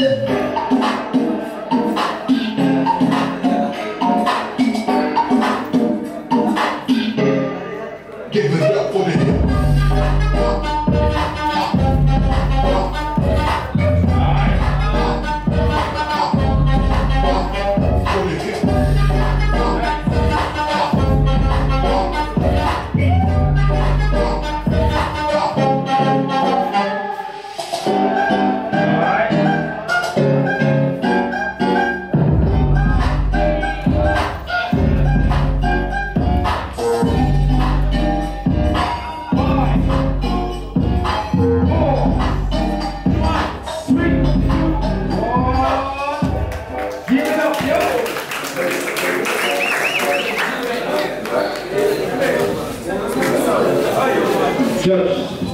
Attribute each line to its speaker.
Speaker 1: Give it up for the
Speaker 2: Claro.